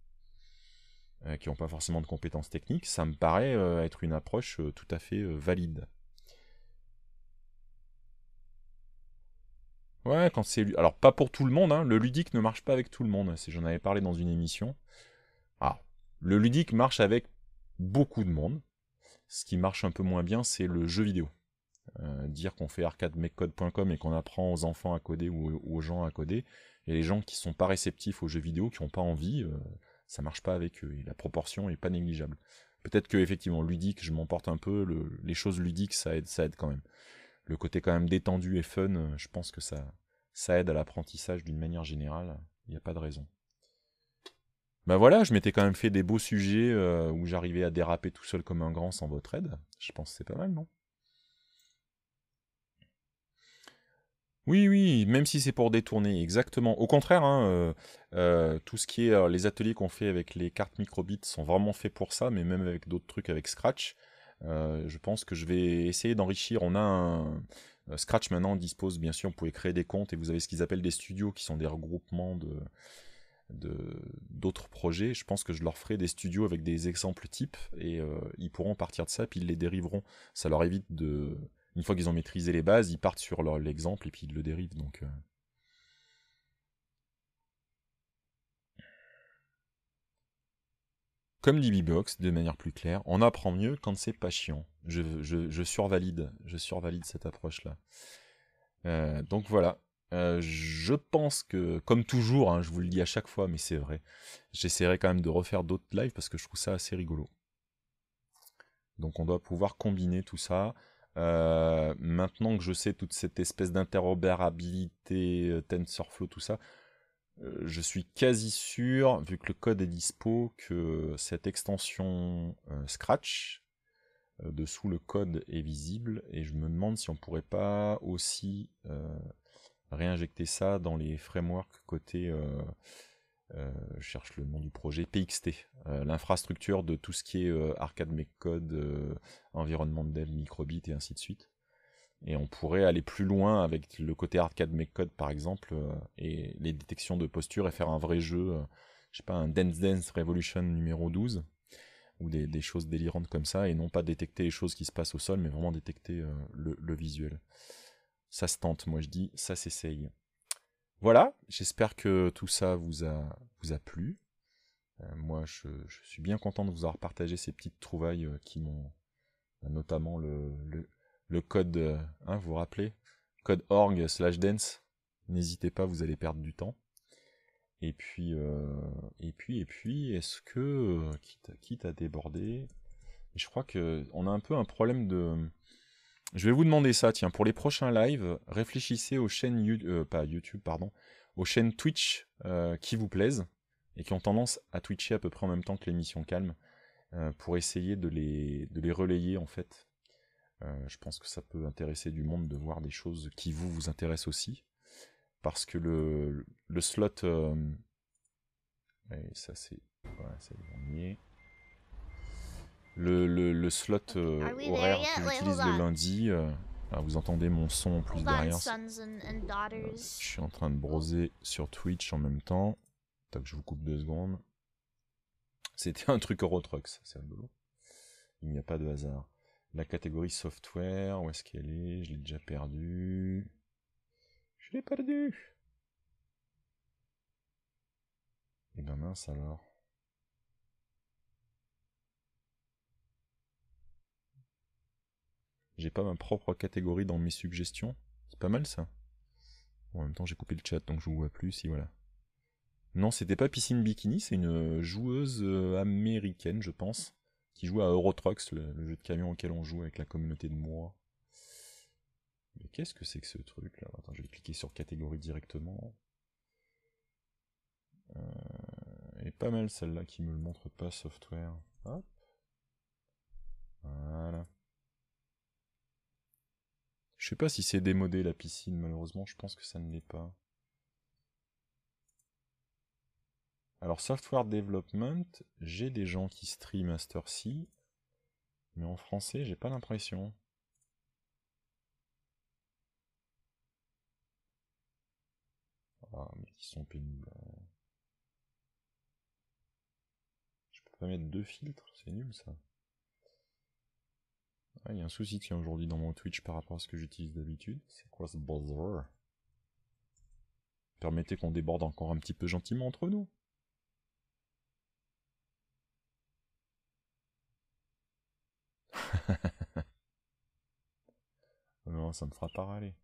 Speaker 1: euh, qui n'ont pas forcément de compétences techniques, ça me paraît euh, être une approche euh, tout à fait valide. Ouais, quand c'est... Alors, pas pour tout le monde, hein. le ludique ne marche pas avec tout le monde, j'en avais parlé dans une émission. Ah, le ludique marche avec beaucoup de monde. Ce qui marche un peu moins bien, c'est le jeu vidéo. Dire qu'on fait arcademecode.com et qu'on apprend aux enfants à coder ou, aux gens à coder, et les gens qui sont pas réceptifs aux jeux vidéo, qui n'ont pas envie, ça marche pas avec eux, et la proportion est pas négligeable. Peut-être que effectivement ludique, je m'emporte un peu, les choses ludiques ça aide, ça aide quand même. Le côté quand même détendu et fun, euh, je pense que ça, ça aide à l'apprentissage d'une manière générale, il n'y a pas de raison. Ben voilà, je m'étais quand même fait des beaux sujets euh, où j'arrivais à déraper tout seul comme un grand sans votre aide. Je pense que c'est pas mal, non? Oui, oui, même si c'est pour détourner, exactement. Au contraire, hein, euh, euh, tout ce qui est les ateliers qu'on fait avec les cartes microbits sont vraiment faits pour ça, mais même avec d'autres trucs avec Scratch, euh, je pense que je vais essayer d'enrichir. On a Scratch maintenant dispose, bien sûr, vous pouvez créer des comptes et vous avez ce qu'ils appellent des studios, qui sont des regroupements de d'autres projets. Je pense que je leur ferai des studios avec des exemples types et ils pourront partir de ça, puis ils les dériveront. Ça leur évite de une fois qu'ils ont maîtrisé les bases, ils partent sur l'exemple et puis ils le dérivent. Donc, euh. Comme dit B-Box, de manière plus claire, on apprend mieux quand c'est pas chiant. Je, je, survalide, je survalide cette approche-là. Euh, donc voilà. Euh, je pense que, comme toujours, hein, je vous le dis à chaque fois, mais c'est vrai, j'essaierai quand même de refaire d'autres lives parce que je trouve ça assez rigolo. Donc on doit pouvoir combiner tout ça. Euh, maintenant que je sais toute cette espèce d'interopérabilité, euh, TensorFlow, tout ça, je suis quasi sûr, vu que le code est dispo, que cette extension Scratch, dessous le code est visible, et je me demande si on pourrait pas aussi réinjecter ça dans les frameworks côté, euh, euh, je cherche le nom du projet, PXT, euh, l'infrastructure de tout ce qui est arcade code, environnement de dev, microbit et ainsi de suite. Et on pourrait aller plus loin avec le côté arcade code par exemple, et les détections de posture et faire un vrai jeu, je sais pas, un Dance Dance Revolution numéro 12 ou des, choses délirantes comme ça, et non pas détecter les choses qui se passent au sol, mais vraiment détecter le, visuel ça se tente, moi je dis, ça s'essaye. Voilà, j'espère que tout ça vous a, plu. Euh, moi, je, suis bien content de vous avoir partagé ces petites trouvailles euh, qui m'ont, euh, notamment le, le, code, hein, vous vous rappelez? Code org slash dance. N'hésitez pas, vous allez perdre du temps. Et puis, et puis, et puis, est-ce que, quitte, quitte à déborder, je crois que on a un peu un problème de, je vais vous demander ça, tiens, pour les prochains lives, réfléchissez aux chaînes YouTube, euh, YouTube, pardon, aux chaînes Twitch euh, qui vous plaisent et qui ont tendance à twitcher à peu près en même temps que l'émission calme, euh, pour essayer de les, de les relayer en fait. je pense que ça peut intéresser du monde de voir des choses qui vous vous intéressent aussi, parce que le, le slot, ça c'est, ouais, ça est le, le, le slot euh, horaire que j'utilise le lundi. Euh, ah, vous entendez mon son en plus derrière. je suis en train de broser sur Twitch en même temps. Tac, je vous coupe deux secondes. C'était un truc Eurotrucks, c'est rigolo. Il n'y a pas de hasard. La catégorie software, où est-ce qu'elle est, Je l'ai déjà perdue. Je l'ai perdu. Et ben mince alors. J'ai pas ma propre catégorie dans mes suggestions. C'est pas mal ça. en même temps, j'ai coupé le chat donc je vous vois plus. Si voilà. Non, c'était pas Piscine Bikini, c'est une joueuse euh, américaine, je pense, qui joue à Eurotrucks, le, jeu de camion auquel on joue avec la communauté de moi. Mais qu'est-ce que c'est que ce truc là? Attends, je vais cliquer sur catégorie directement. Euh, pas mal celle-là qui me le montre pas, software. Hop. Voilà. Je sais pas si c'est démodé la piscine, malheureusement, je pense que ça ne l'est pas. Alors, software development, j'ai des gens qui stream cette ci mais en français, j'ai pas l'impression. Ah, mais ils sont pénibles. Je peux pas mettre deux filtres, c'est nul ça. Il y a un souci qui aujourd'hui dans mon Twitch par rapport à ce que j'utilise d'habitude. C'est quoi ce buzzer? Permettez qu'on déborde encore un petit peu gentiment entre nous. non, ça me fera pas râler.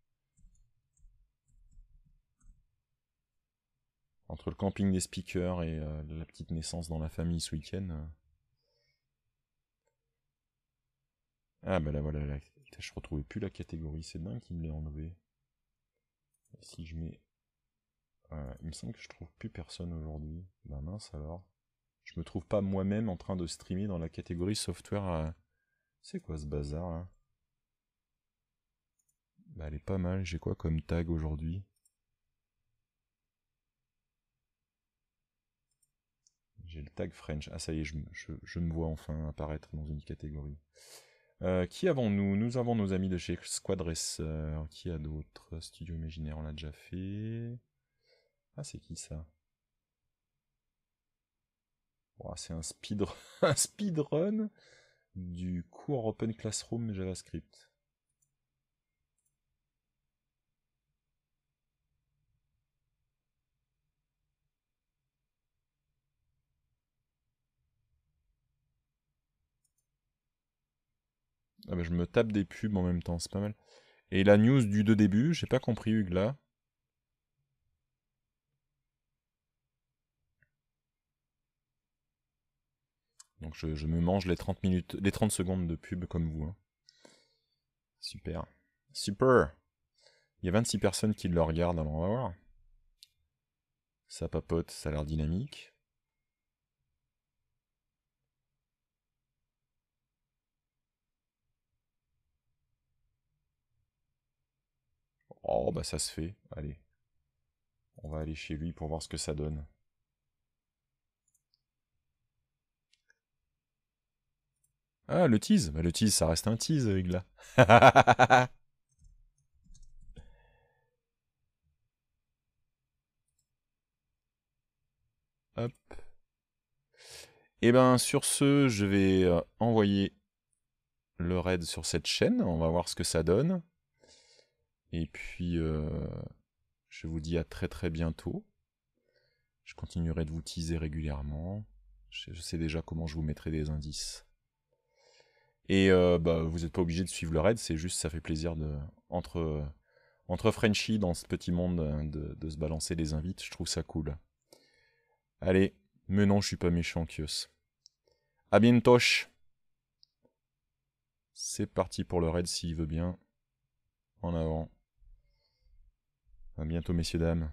Speaker 1: Entre le camping des speakers et euh, la petite naissance dans la famille ce week-end. Euh, Ah bah là voilà, là, je retrouvais plus la catégorie, c'est dingue qu'il me l'ait enlevé. si je mets... il me semble que je trouve plus personne aujourd'hui. Bah mince alors. Je me trouve pas moi-même en train de streamer dans la catégorie software. C'est quoi ce bazar là? Bah elle est pas mal, j'ai quoi comme tag aujourd'hui? J'ai le tag French. Ah ça y est, je, je me vois enfin apparaître dans une catégorie. Euh, qui avons-nous? Nous avons nos amis de chez Squad Racer. Qui a d'autres Studio Imaginaire, on l'a déjà fait. Ah, c'est qui ça? C'est un, speed... un speedrun du cours Open Classroom JavaScript. Ah bah je me tape des pubs en même temps, c'est pas mal. Et la news du de début, j'ai pas compris Hugues là. Donc je, me mange les 30 minutes, les 30 secondes de pub comme vous. Hein. Super. Super. Il y a 26 personnes qui le regardent, alors on va voir. Ça papote, ça a l'air dynamique. Oh, bah ça se fait. Allez. On va aller chez lui pour voir ce que ça donne. Ah, le tease. Bah, le tease, ça reste un tease, Igla. Hop. Et eh ben sur ce, je vais euh, envoyer le raid sur cette chaîne. On va voir ce que ça donne. Et puis, euh, je vous dis à très très bientôt. Je continuerai de vous teaser régulièrement. Je, sais déjà comment je vous mettrai des indices. Et euh, bah, vous n'êtes pas obligé de suivre le raid, c'est juste ça fait plaisir de entre entre dans ce petit monde de, de, se balancer des invites, je trouve ça cool. Allez, mais non, je suis pas méchant, Kios. A bientôt. C'est parti pour le raid s'il veut bien. En avant. À bientôt, messieurs, dames.